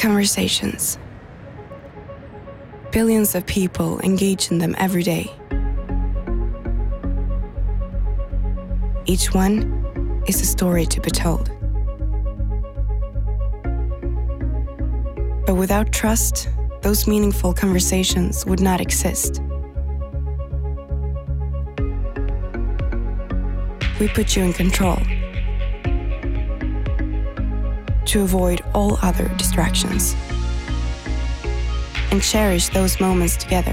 Conversations. Billions of people engage in them every day. Each one is a story to be told. But without trust, those meaningful conversations would not exist. We put you in control to avoid all other distractions and cherish those moments together.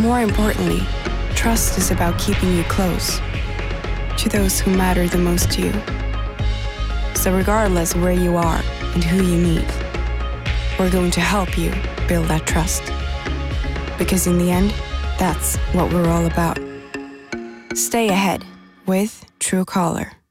More importantly, trust is about keeping you close to those who matter the most to you. So, regardless where you are and who you meet, we're going to help you build that trust. Because in the end, that's what we're all about. Stay ahead with Truecaller.